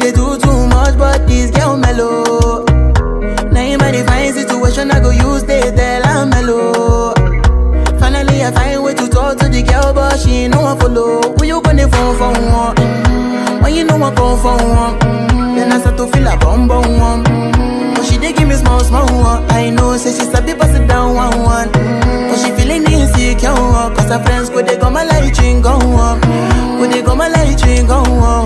They, do too much, but this girl mellow. Now in my divine situation, I go use they tell I'm mellow. Finally, I find way to talk to the girl, but she ain't no one follow. Who you gonna phone for one? Mm-hmm. When you know I come for one, mm-hmm. then I start to feel a bum bum one. Mm-hmm. But she dey give me small small one. I know, say she sabi pass it down one one. Mm-hmm. But she feeling insecure, cause her friends go they go my light ring go on, go they go my light ring go on.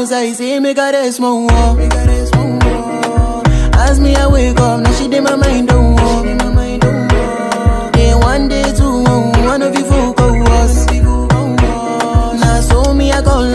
bouncer, he say, me got a small war. As me, I wake up, now she did my mind don't walk. Day one, day two, one of you focus of. Now, so me, I call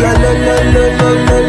la la la la la